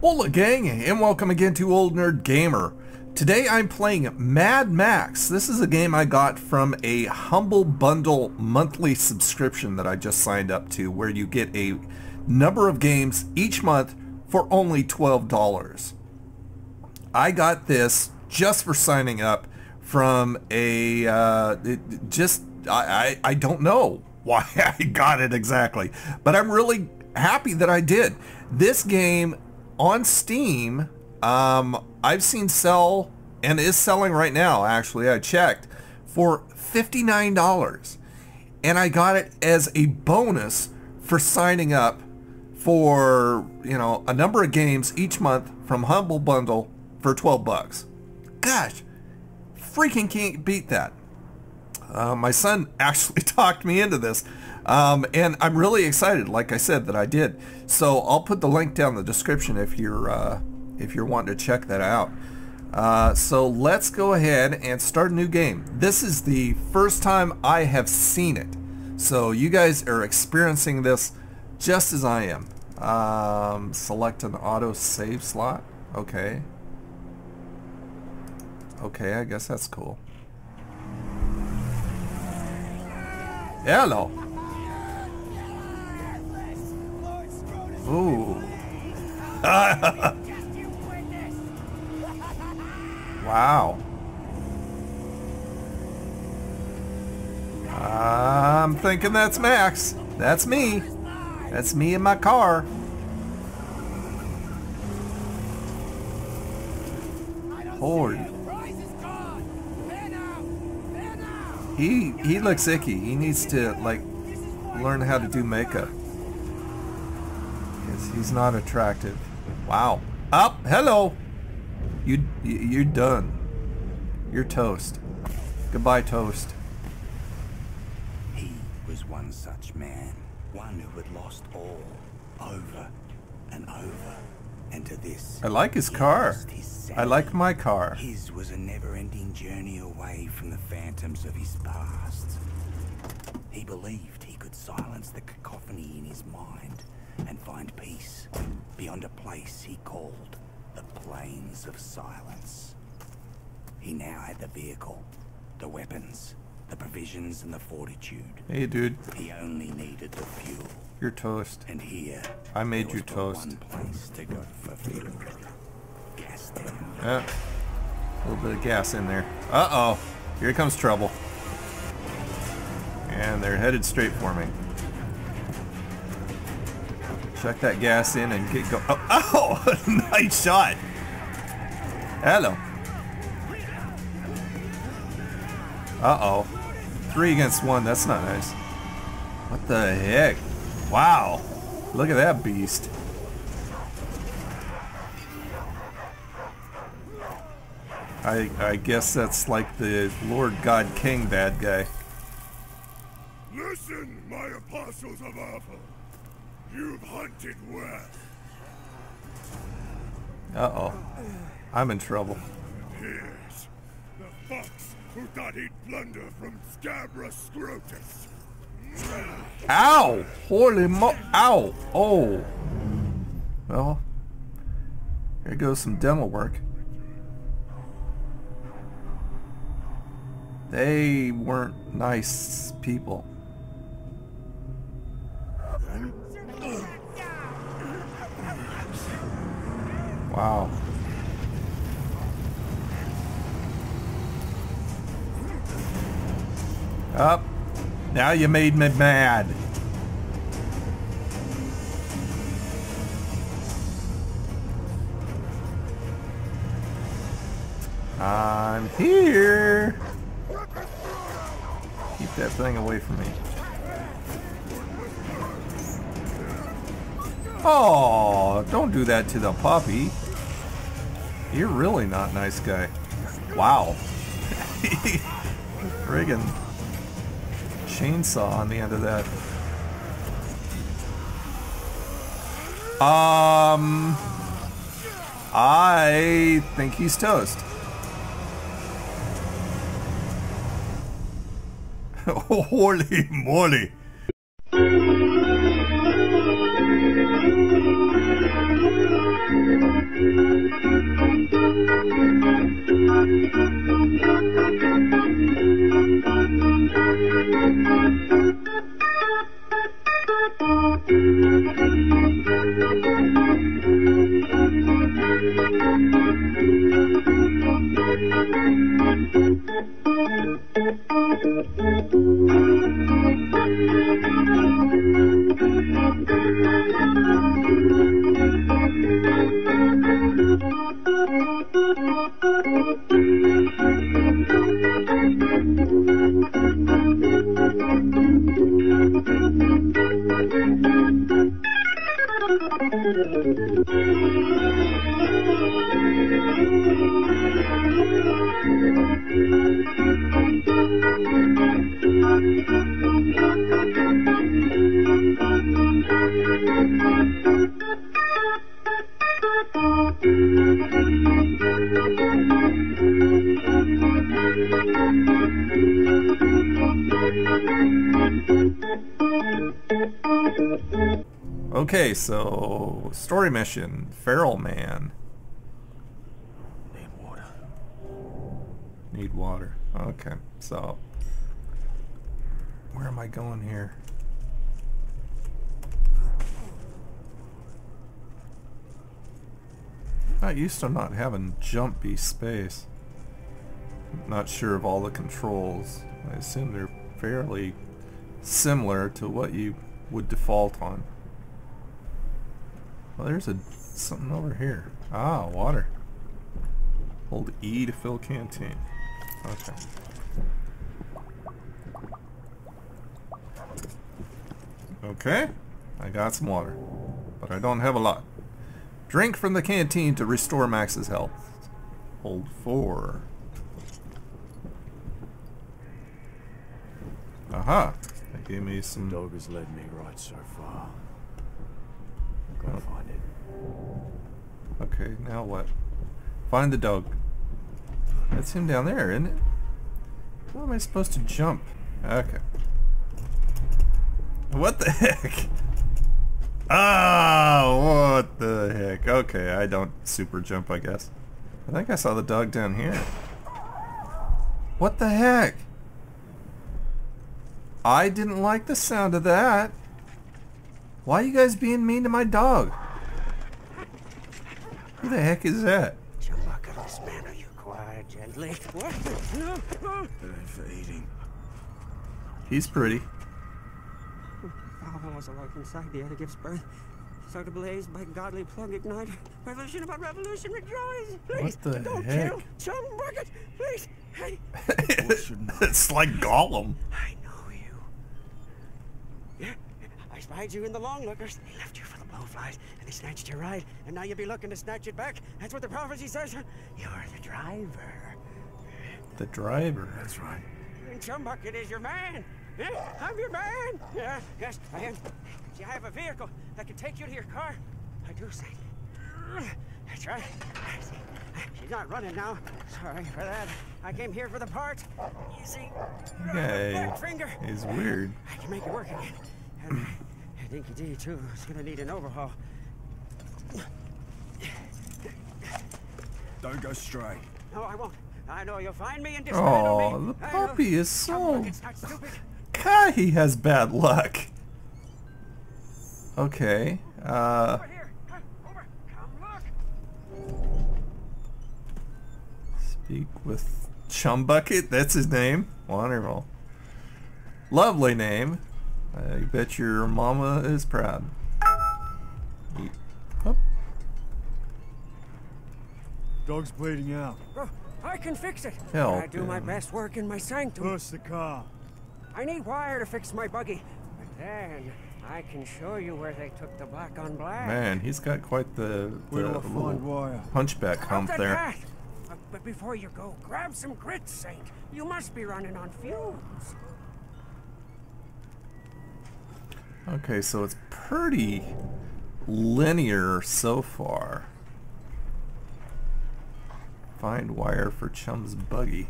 Hola gang, and welcome again to Old Nerd Gamer. Today I'm playing Mad Max. This is a game I got from a Humble Bundle monthly subscription that I just signed up to where you get a number of games each month for only $12. I got this just for signing up from a, uh, just, I, I, I don't know why I got it exactly, but I'm really happy that I did. This game on Steam, um, I've seen sell and is selling right now. Actually, I checked for $59 and I got it as a bonus for signing up for, you know, a number of games each month from Humble Bundle for 12 bucks. Gosh, freaking can't beat that. Uh, my son actually talked me into this. Um, and I'm really excited, like I said, that I did. So I'll put the link down in the description if you're uh, if you're wanting to check that out. Uh, so let's go ahead and start a new game. This is the first time I have seen it. So you guys are experiencing this just as I am. Um, select an auto save slot. Okay. Okay, I guess that's cool. Hello. Ooh. wow. I'm thinking that's Max. That's me. That's me in my car. Horde. He he looks icky. He needs to like learn how to do makeup. Yes, he's not attractive. Wow. Up. Oh, hello. You you're done. You're toast. Goodbye, toast. He was one such man, one who had lost all, over and over, and to this. I like his car. His I like my car. His was a never-ending journey away from the phantoms of his past. He believed he could silence the cacophony in his mind and find peace beyond a place he called the Plains of Silence. He now had the vehicle, the weapons, the provisions, and the fortitude. Hey, dude. He only needed the fuel. You're toast. And here, I made you toast. One place to go for fuel. Gas down. Yeah. A little bit of gas in there. Uh-oh. Here comes trouble. And they're headed straight for me. Chuck that gas in and get go. Oh, oh nice shot. Hello. Uh-oh. Three against one. That's not nice. What the heck? Wow. Look at that beast. I, I guess that's like the Lord God King bad guy. Listen, my apostles of Alpha. You've hunted well. Uh-oh. I'm in trouble. Here's the fox who thought he'd plunder from Scabrous Scrotus. Ow! Holy mo- Ow! Oh. Well, here goes some demo work. They weren't nice people. Wow. Up. Now you made me mad. I'm here. Keep that thing away from me. Oh, don't do that to the puppy. You're really not nice guy. Wow. Friggin' chainsaw on the end of that. Um, I think he's toast. Holy moly. Okay, so story mission, Feral Man. Need water. Need water. Okay, so where am I going here? Not used to not having jumpy space. Not sure of all the controls. I assume they're fairly similar to what you would default on. Well, there's a something over here. Ah, water. Hold E to fill canteen. Okay. Okay, I got some water, but I don't have a lot. Drink from the canteen to restore Max's health. Hold four. Aha! That gave me some. Dog has led me right so far. Okay, now what? Find the dog. That's him down there, isn't it? How am I supposed to jump? Okay. What the heck? Ah, what the heck? Okay, I don't super jump, I guess. I think I saw the dog down here. What the heck? I didn't like the sound of that. Why are you guys being mean to my dog? Who the heck is that? Chumbuck of this manner, you quiet gently. What? No, no. It ain't for eating. He's pretty. Was alive inside the air that gives birth. Start to blaze by godly plug ignite. Revolution about revolution, rejoice! Please, What the don't heck? kill Chum Bucket! Please! Hey, it's like Gollum. I know you. Yeah, I spied you in the long lookers. They left you for Oh, the blowflies, and they snatched your ride, and now you'll be looking to snatch it back. That's what the prophecy says. You're the driver. The driver. That's right. And Chumbucket is your man. Yeah, I'm your man. Yeah, yes, I am. See, I have a vehicle that can take you to your car. I do say. That's right. She's not running now. Sorry for that. I came here for the part. See, Hey, finger. It's weird. I can make it work again. And Dinky D too. It's gonna need an overhaul. Don't go stray. No, I won't. I know you'll find me and dismantle Oh, me. the puppy is so. Bucket's not stupid. God, he has bad luck. Okay. Uh, Over here. Huh, Over. Come look. speak with Chumbucket. That's his name. Wonderful. Lovely name. I bet your mama is proud. Eat. Up. Dog's bleeding out. Oh, I can fix it. Help I do my best work in my sanctum. Push the car. I need wire to fix my buggy. But then I can show you where they took the black on black. Man, he's got quite the, the Where do I find little wire? hunchback Up hump that there. path. But, but before you go, grab some grits, Saint. You must be running on fumes. Okay, so it's pretty linear so far. Find wire for Chum's buggy.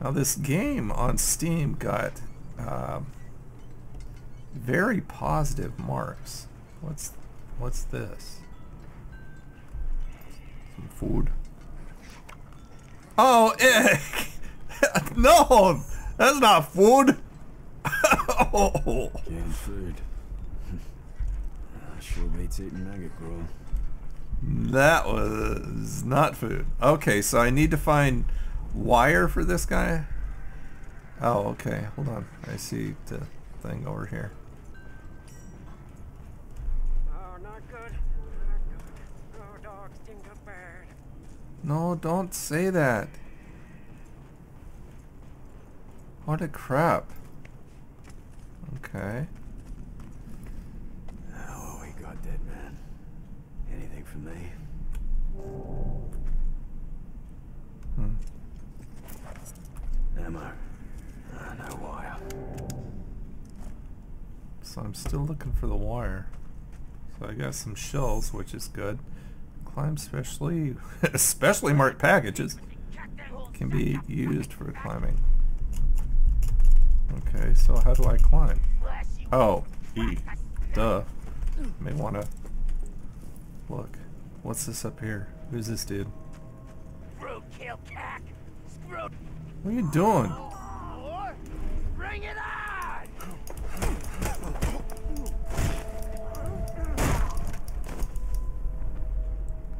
Now this game on Steam got um very positive marks. What's What's this? Some food. Oh, ick! no! That's not food! Oh. Canned food. sure beats eating nugget gruel. That was not food. Okay, so I need to find wire for this guy. Oh, okay. Hold on. I see the thing over here. Oh, not good. Not good. Oh, dogs think up bad. No, don't say that. What a crap. Okay. Oh, we got dead man. Anything for me? Hmm. Ammo. Ah, no wire. So I'm still looking for the wire. So I got some shells, which is good. Climb specially, especially marked packages can be used for climbing. So how do I climb? Oh, E. Duh. May wanna look. What's this up here? Who's this dude? Roadkill cack. Screw. What are you doing? Bring it on.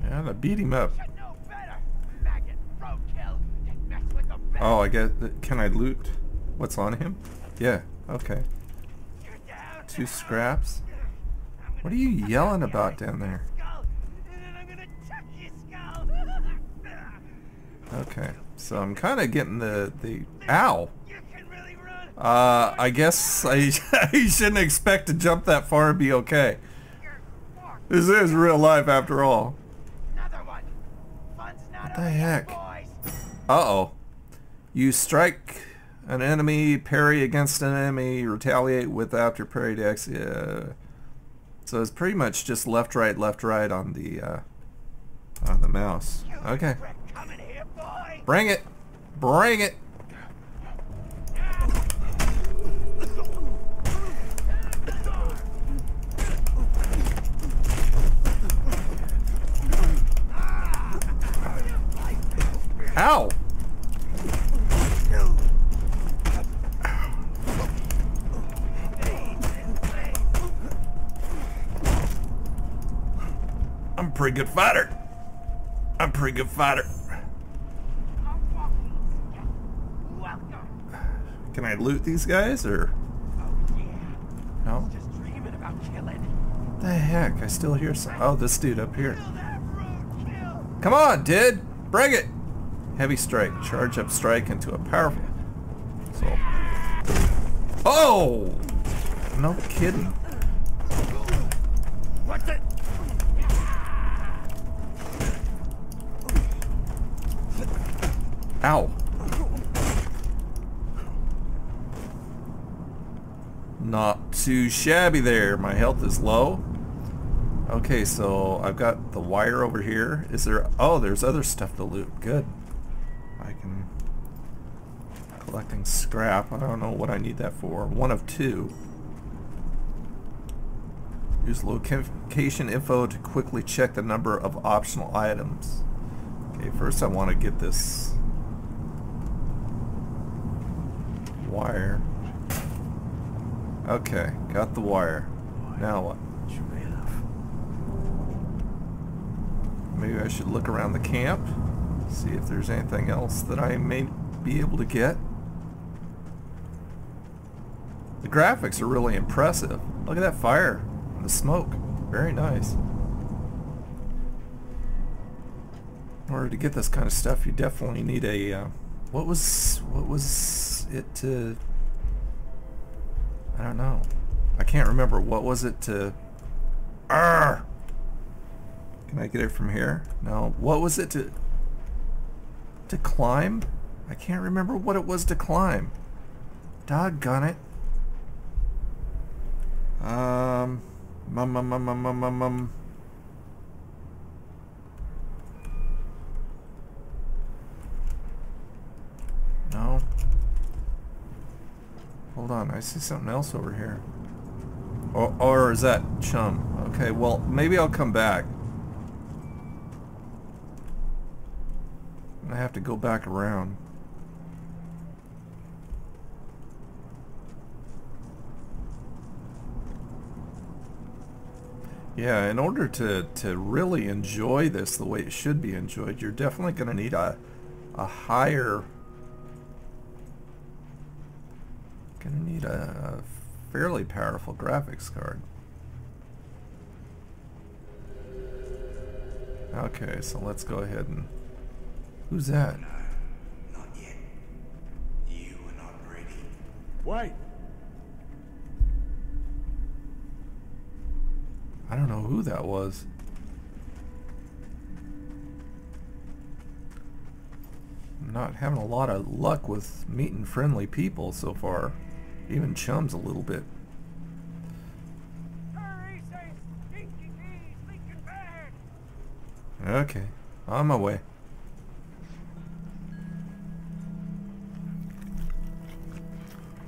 Yeah, I beat him up. Should know better. Maggot. Roadkill. You mess with the best. Oh, I guess. Can I loot? What's on him? Yeah. Okay. Two scraps. What are you yelling about down there? Okay, so I'm kind of getting the the ow. Uh, I guess I I shouldn't expect to jump that far and be okay. This is real life after all. What the heck? Uh oh. You strike an enemy, parry against an enemy, retaliate with after parry dex. Yeah. So it's pretty much just left, right, left, right on the uh, on the mouse. Okay, bring it, bring it. Ow! Pretty good fighter. I'm pretty good fighter. Can I loot these guys or Oh yeah. no? Killing. The heck? I still hear some. Oh, this dude up here. Come on, dude. Bring it. Heavy strike. Charge up strike into a powerful. So. Oh! No kidding. Ow. Not too shabby there. My health is low. Okay, so I've got the wire over here. Is there... Oh, there's other stuff to loot. Good. I can... Collecting scrap. I don't know what I need that for. One of two. Use location info to quickly check the number of optional items. Okay, first I want to get this wire. Okay, got the wire. Now what? Maybe I should look around the camp, see if there's anything else that I may be able to get. The graphics are really impressive. Look at that fire the smoke. Very nice. In order to get this kind of stuff, you definitely need a. Uh, what was what was it to? I don't know. I can't remember. What was it to? Arr! Can I get it from here? No. What was it to? To climb? I can't remember what it was to climb. Doggone it. Um. Mum mum mum mum mum mum mum. No. Hold on, I see something else over here. Or, or is that chum? Okay, well, maybe I'll come back. I have to go back around. Yeah, in order to, to really enjoy this the way it should be enjoyed, you're definitely going to need a, a higher... Going to need a fairly powerful graphics card. Okay, so let's go ahead and... Who's that? Not yet. You are not ready. Wait! I don't know who that was. I'm not having a lot of luck with meeting friendly people so far. Even chums a little bit. Hurry, Saint! Stinky bees leaking bad! Okay, on my way.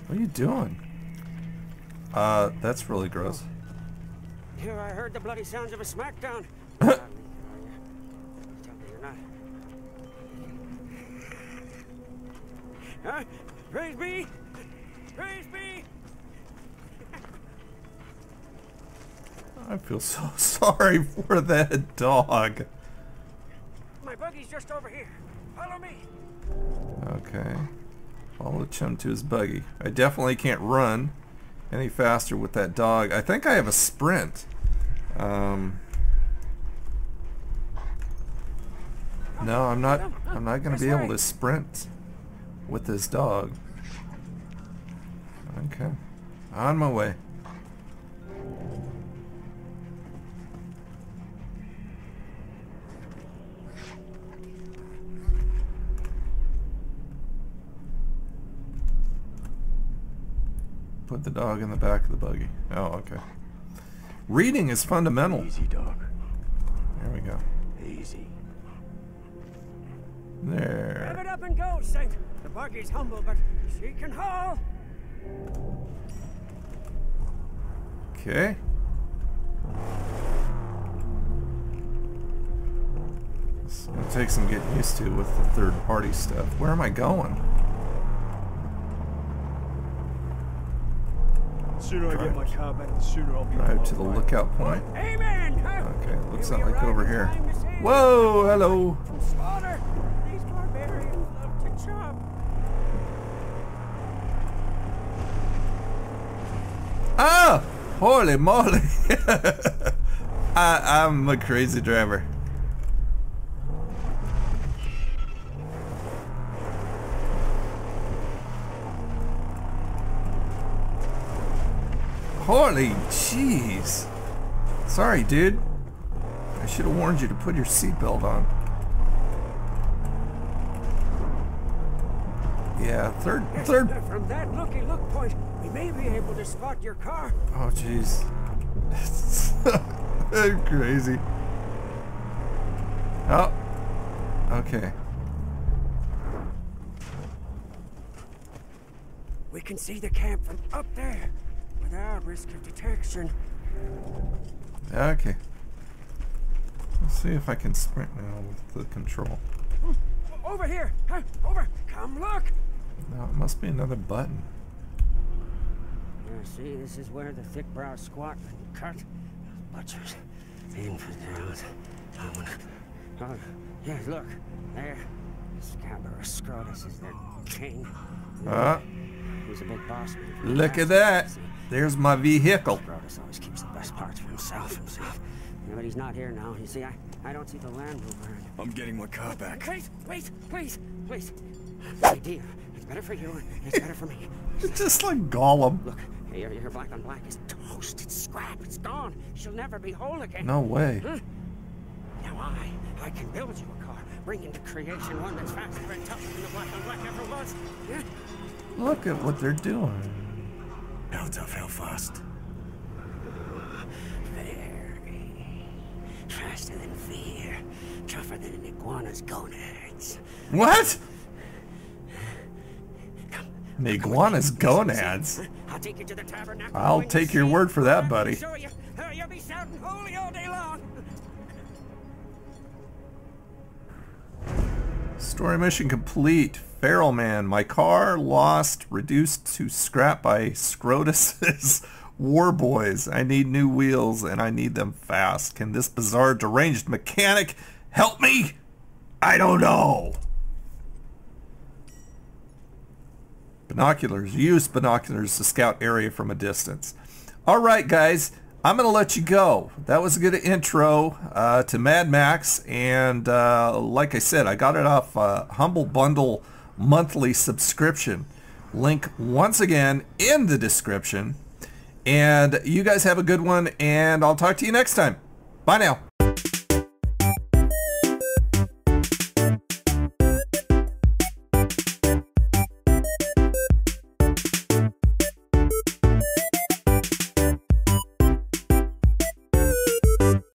What are you doing? Uh, that's really gross. Here I heard the bloody sounds of a smackdown. Huh? Praise be! Praise be! I feel so sorry for that dog. My buggy's just over here. Follow me. Okay. Follow Chum to his buggy. I definitely can't run any faster with that dog. I think I have a sprint. Um, no, I'm not. I'm not going to be able to sprint with this dog. Okay. On my way. Put the dog in the back of the buggy. Oh, okay. Reading is fundamental. Easy, dog. There we go. Easy. Rev There. it up and go, Saint. The buggy's humble, but she can haul. Okay. It's gonna take some getting used to with the third party stuff. Where am I going? The sooner I get my car back, the sooner I'll be Drive to the qualified. lookout point. Amen! Okay, looks Here not like over here. time to save Whoa, hello. slaughter. These barbarians love to chop. Ah! Holy moly! I, I'm a crazy driver. Holy jeez. Sorry, dude. I should have warned you to put your seatbelt on. Yeah, third, third uh, From that looky look point, we may be able to spot your car. Oh jeez. Crazy. Oh. Okay. We can see the camp from up there without risk of detection. Okay. Let's see if I can sprint now with the control. Hmm. Over here! Over! Come look! No, it must be another button. Yeah, see, this is where the thick brow squat and cut. Butchers. Infidels. I wanna... Oh, yeah, look. There. Scabrous Scrotus is their king. Ah, He's a big boss man. from the look at that. see. There's my vehicle. Scrotus always keeps the best parts for himself, himself. Yeah, but he's not here now. You see, I, I don't see the Land Rover. I'm getting my car back. Wait, wait, please, please. My dear, it's better for you it's better for me. It's just like Gollum. Look, your, your black on black is toast. It's scrap. It's gone. She'll never be whole again. No way. Huh? Now I, I can build you a car, bring into creation one that's faster and tougher than the black on black ever was. Yeah? Look at what they're doing. How tough, how fast? Very. Faster than fear. Tougher than an iguana's gonads. What? An iguana's gonads. I'll take you to the. I'll take your word for that, buddy. You. You'll be holy all day long. Story mission complete. Feral Man, my car lost, reduced to scrap by Scrotus's War Boys. I need new wheels and I need them fast. Can this bizarre deranged mechanic help me? I don't know. Binoculars. Use binoculars to scout area from a distance. All right, guys. I'm going to let you go. That was a good intro uh, to Mad Max. And uh, like I said, I got it off uh, Humble Bundle monthly subscription. Link once again in the description. And you guys have a good one. And I'll talk to you next time. Bye now.